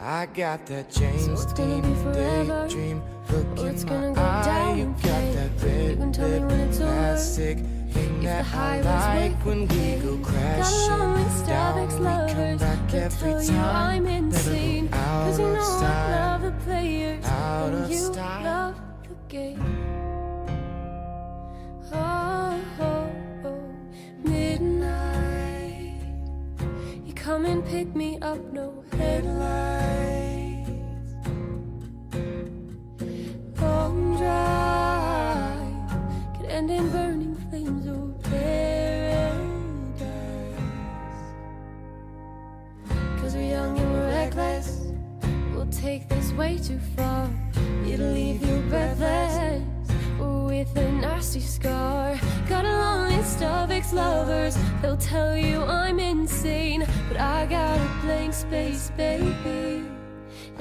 I got that James gonna Dean daydream look or in gonna my go eye. down You got that red can tell me lip plastic thing that I like when we go crashing long list of down. We come back every time. insane. Never go out of know I style. love the players Out of style. Come and pick me up, no headlights. Long drive could end in burning flames or paradise. Cause we're young and we're reckless. We'll take this way too far. It'll leave you breathless with a nasty scar. Got a long list of ex lovers. They'll tell you I'm insane. I got a blank space, baby.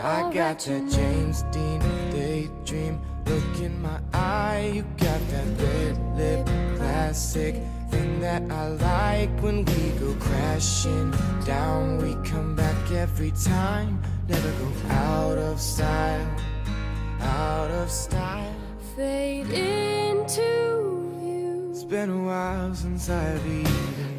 I got your. James Dean daydream look in my eye. You got that red lip classic thing that I like when we go crashing down. We come back every time, never go out of style, out of style. Fade into view. It's been a while since I've even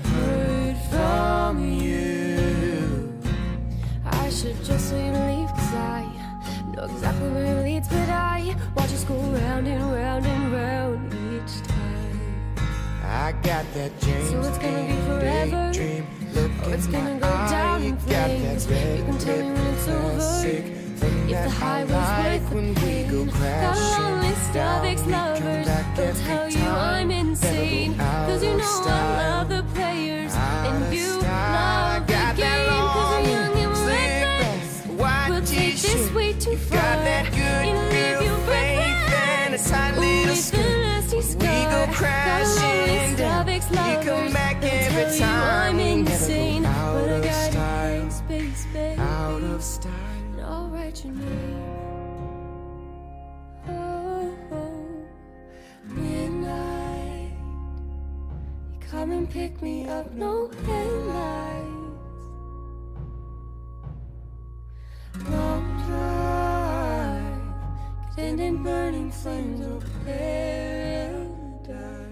know exactly where it leads But I watch us go round and round and round each time I got that James So it's gonna be forever, Dream, look or it's gonna go eye. down You in got that flames. You can tell me when it's over, If the high was worth the when we pain go Got a long crashing list down. Write your name. Oh, midnight. You come and pick me up, no headlights. Long drive, could end in burning flames or paradise.